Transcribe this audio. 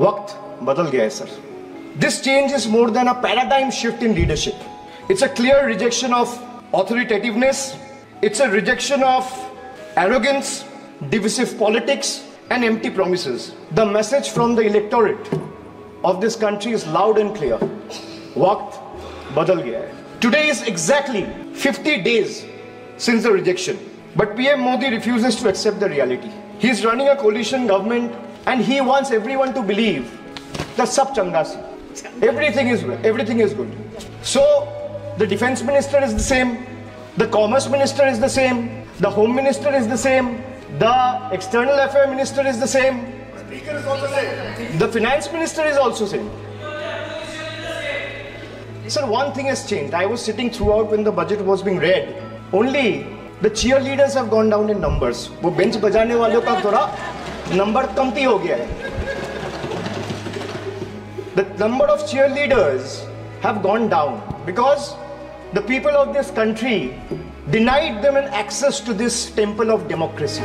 वक्त बदल गया है sir this change is more than a paradigm shift in leadership it's a clear rejection of authoritativeness it's a rejection of arrogance divisive politics and empty promises the message from the electorate of this country is loud and clear वक्त बदल गया है today is exactly 50 days since the rejection but pm modi refuses to accept the reality he is running a coalition government and he wants everyone to believe that sab changa si everything is everything is good so the defense minister is the same the commerce minister is the same the home minister is the same the external affair minister is the same Speaker is also saying. the finance minister is also same. Sir, one thing has changed. I was sitting throughout when the budget was being read. Only the cheerleaders have gone down in numbers. वो bench बजाने वालों का थोड़ा number कमती हो गया है. The number of cheerleaders have gone down because the people of this country denied them an access to this temple of democracy.